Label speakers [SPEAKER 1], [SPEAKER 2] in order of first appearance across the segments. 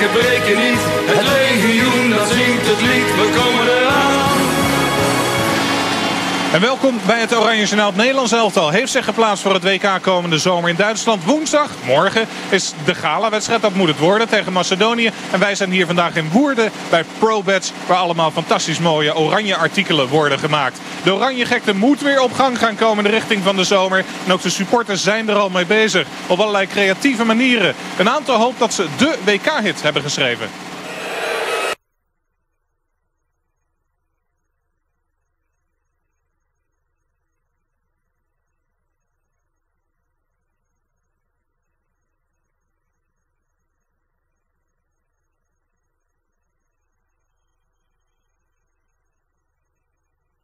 [SPEAKER 1] gebreken niet.
[SPEAKER 2] En welkom bij het Oranje Journaal. Het Nederlands elftal heeft zich geplaatst voor het WK komende zomer in Duitsland. Woensdag, morgen, is de gala-wedstrijd. Dat moet het worden tegen Macedonië. En wij zijn hier vandaag in Woerden bij ProBets... waar allemaal fantastisch mooie oranje artikelen worden gemaakt. De oranje gekte moet weer op gang gaan komen in de richting van de zomer. En ook de supporters zijn er al mee bezig. Op allerlei creatieve manieren. Een aantal hoopt dat ze de WK-hit hebben geschreven.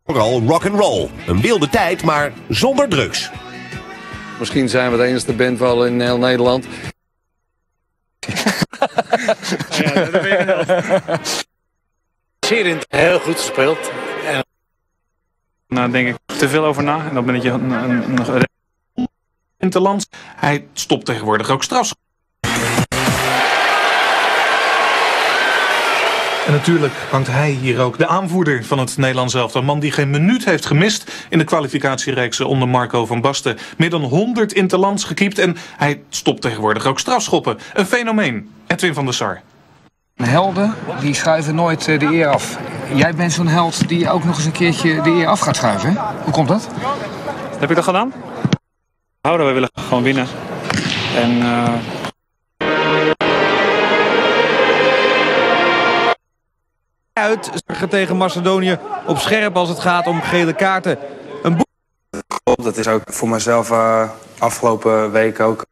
[SPEAKER 3] Vooral rock and roll. Een wilde tijd, maar zonder drugs.
[SPEAKER 4] Misschien zijn we de enige band wel in heel Nederland.
[SPEAKER 5] Ja, dat ben je Zeer in heel goed gespeeld. En...
[SPEAKER 2] Nou, denk ik te veel over na. En dan ben ik je een, een, een interlands. Hij stopt tegenwoordig ook strafs. En natuurlijk hangt hij hier ook, de aanvoerder van het Nederlands elftal. Een man die geen minuut heeft gemist in de kwalificatiereeks onder Marco van Basten. Meer dan 100 interlands gekiept en hij stopt tegenwoordig ook strafschoppen. Een fenomeen. Edwin van der Sar.
[SPEAKER 6] Helden, die schuiven nooit eh, de eer af. Jij bent zo'n held die ook nog eens een keertje de eer af gaat schuiven. hè? Hoe komt dat?
[SPEAKER 7] Heb je dat gedaan? Houden, wij willen gewoon winnen. En eh,
[SPEAKER 8] uit zeggen tegen Macedonië op scherp als het gaat om gele kaarten. Een
[SPEAKER 9] dat is ook voor mezelf eh, afgelopen week ook.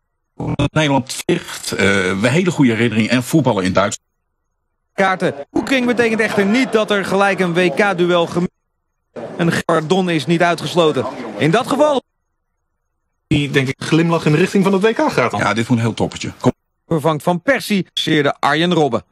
[SPEAKER 10] Nederland vliegt, eh, we hele goede herinnering en voetballen in Duitsland.
[SPEAKER 8] kaarten. Boeking betekent echter niet dat er gelijk een WK-duel gemist Een pardon is niet uitgesloten. In dat geval...
[SPEAKER 2] Die denk ik glimlach in de richting van het WK gaat dan.
[SPEAKER 10] Ja, dit moet een heel toppertje. Kom.
[SPEAKER 8] Vervangt van Persie, zeerde Arjen Robben.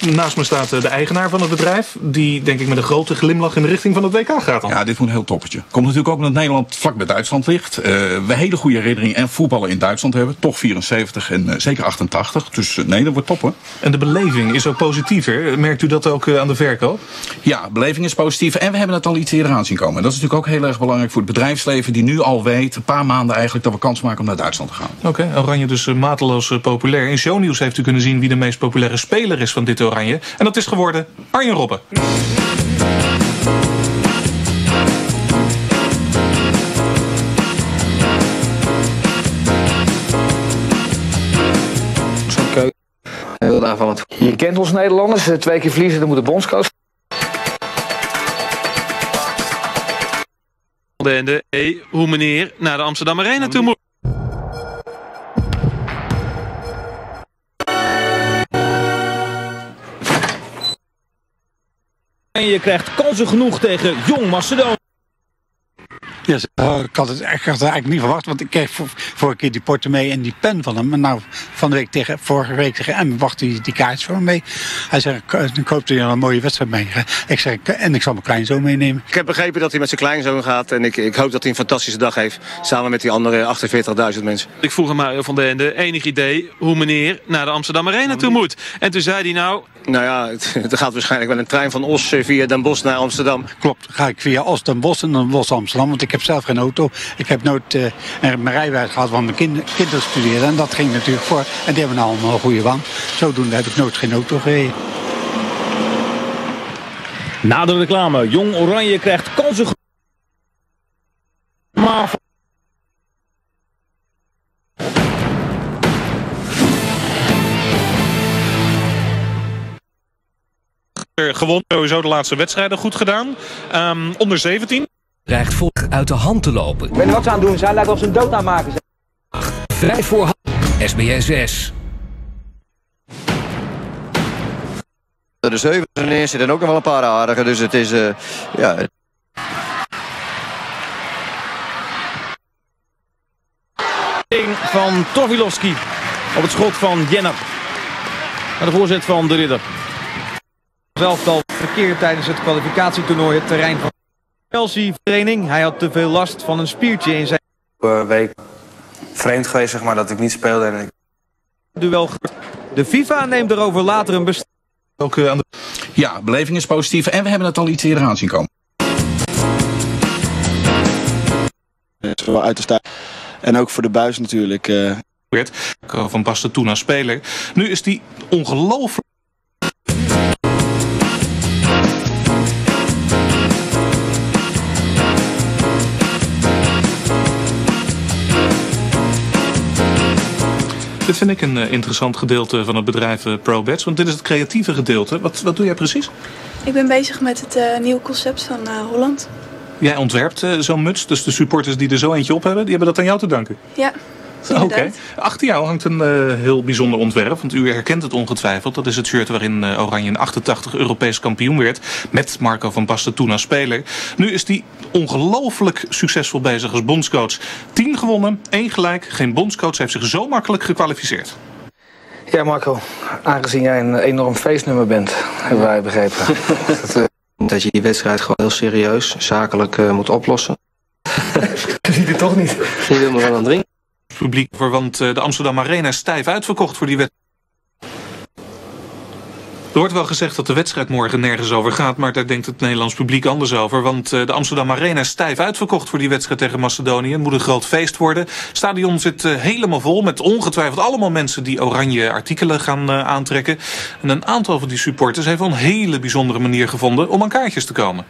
[SPEAKER 2] Naast me staat eh, de eigenaar van het bedrijf. Die denk ik met een grote glimlach in de richting van het WK gaat dan.
[SPEAKER 10] Ja, dit moet een heel toppertje. Komt natuurlijk ook omdat Nederland vlak bij Duitsland ligt. Eh, we hele goede herinnering en voetballen in Duitsland hebben. Toch 74 en eh, zeker 88. Dus nee, dat wordt top hoor.
[SPEAKER 2] En de beleving is ook positiever. Merkt u dat ook aan de verkoop?
[SPEAKER 10] Ja, beleving is positief. En we hebben het al iets eerder aan zien komen. Dat is natuurlijk ook heel erg belangrijk voor het bedrijfsleven. Die nu al weet, een paar maanden eigenlijk, dat we kans maken om naar Duitsland te gaan.
[SPEAKER 2] Oké, Oranje dus mateloos populair. In shownieuws heeft u kunnen zien wie de meest populaire speler is van dit Oranje. En dat is geworden Arjen Robben.
[SPEAKER 6] Heel aanvallend. Je kent ons Nederlanders. eh, Twee keer verliezen, dan moet de bondscoach.
[SPEAKER 11] En de E, hoe meneer naar de Amsterdam Arena toe moet.
[SPEAKER 8] Je krijgt kansen genoeg tegen Jong Macedonië.
[SPEAKER 12] Ja, oh, ik had het echt, ik had het eigenlijk niet verwacht, want ik kreeg voor, vorige keer die portemonnee en die pen van hem. En nou, van de week tegen, vorige week tegen hem wacht hij die kaartjes voor me mee. Hij zegt, hoop dat je een mooie wedstrijd mee Ik zeg, en ik zal mijn kleinzoon meenemen.
[SPEAKER 13] Ik heb begrepen dat hij met zijn kleinzoon gaat en ik, ik hoop dat hij een fantastische dag heeft. Samen met die andere 48.000 mensen.
[SPEAKER 11] Ik vroeg aan Mario van den Ende, enig idee hoe meneer naar de Amsterdam Arena toe moet. En toen zei hij nou,
[SPEAKER 13] Nou ja, het, het gaat waarschijnlijk met een trein van Os eh, via Den Bosch naar Amsterdam.
[SPEAKER 12] Klopt, ga ik via Oost en Bos en dan Bos Amsterdam, want ik heb zelf geen auto. Ik heb nooit eh, een- mijn rijwijs gehad van mijn kind, kinderen studeren en dat ging natuurlijk voor. En die hebben nou allemaal een goede baan. Zodoende heb ik nooit geen auto gereden.
[SPEAKER 8] Na de reclame, Jong Oranje krijgt kansen. Maar
[SPEAKER 2] Er Gewonnen sowieso de laatste wedstrijden goed gedaan. Ehm, onder 17.
[SPEAKER 14] Dreigt voor uit de hand te lopen.
[SPEAKER 6] Ik niet wat ze aan het doen. Lijkt wel of ze een dood aanmaken zijn.
[SPEAKER 14] Vrij voor SBS6.
[SPEAKER 15] De zeven neer zitten ook nog wel een paar aardige, dus het is... eh, ja,
[SPEAKER 8] van Tovilowski op het schot van Jenner. Naar de voorzet van de Ridder. Zelftal verkeerd tijdens het kwalificatietoernooi het terrein van Chelsea training. Hij had te veel last van een spiertje in zijn
[SPEAKER 9] Afgelopen week vreemd geweest zeg maar, dat ik niet speelde. En ik
[SPEAKER 8] duel. De FIFA neemt erover later een.
[SPEAKER 10] Ook, aan de... Ja, beleving is positief en we hebben het al iets eerder aan zien komen.
[SPEAKER 16] Het is wel uit te staan. En ook voor de buis natuurlijk. Uh...
[SPEAKER 2] Van Basten toen als speler. Nu is die ongelooflijk. Dit vind ik een uh, interessant gedeelte van het bedrijf uh, ProBets, want dit is het creatieve gedeelte. Wat, wat doe jij precies?
[SPEAKER 17] Ik ben bezig met het uh, nieuwe concept van Holland.
[SPEAKER 2] Jij ontwerpt zo'n muts, dus de supporters die er zo eentje op hebben, die hebben dat aan jou te danken?
[SPEAKER 17] Ja.
[SPEAKER 2] Oké. Okay. Achter jou hangt een uh, heel bijzonder ontwerp, want u herkent het ongetwijfeld. Dat is het shirt waarin uh, Oranje in 88 Europees kampioen werd. Met Marco van Basten toen als speler. Nu is hij ongelooflijk succesvol bezig als bondscoach. 10 gewonnen, één gelijk. Geen bondscoach heeft zich zo makkelijk gekwalificeerd.
[SPEAKER 6] Ja, Marco, aangezien jij een enorm feestnummer bent, hebben wij begrepen. dat, uh, dat, je die wedstrijd gewoon heel serieus, zakelijk moet oplossen. dat ziet het toch niet. Je wil nog wel aan drinken
[SPEAKER 2] publiek voor, want de Amsterdam Arena is stijf uitverkocht voor die wedstrijd. Er wordt wel gezegd dat de wedstrijd morgen nergens over gaat, maar daar denkt het Nederlands publiek anders over. Want de Amsterdam Arena is stijf uitverkocht voor die wedstrijd tegen Macedonië. Het moet een groot feest worden. Het stadion zit helemaal vol met ongetwijfeld allemaal mensen die oranje artikelen gaan aantrekken. En een aantal van die supporters heeft wel een hele bijzondere manier gevonden om aan kaartjes te komen.